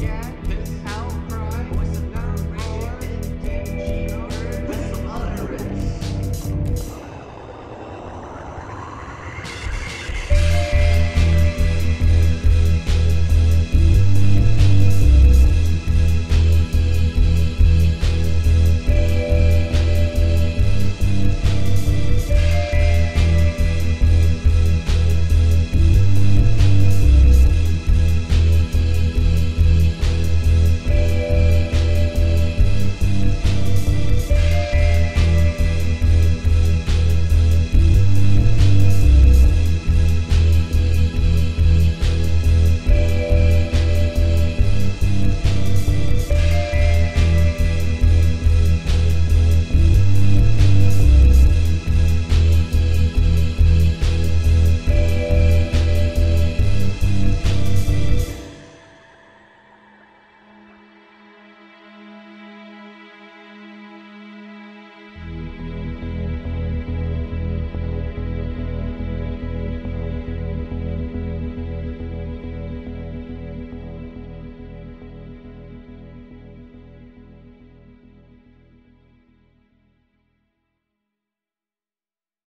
Yeah.